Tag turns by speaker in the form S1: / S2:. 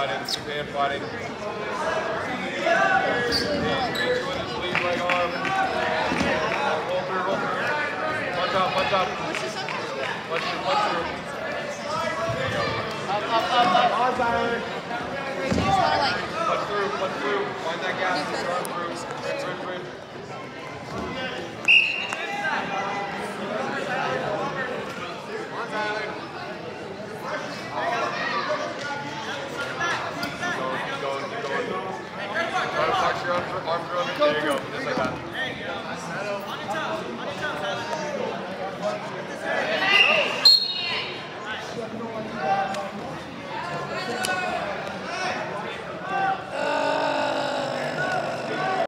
S1: fighting. Keep fighting. Lead leg arm. Through, roll through. Through, through. Through, through. Find that gap. Run through. Through, through. Keep going, arms, arms around it. There you go.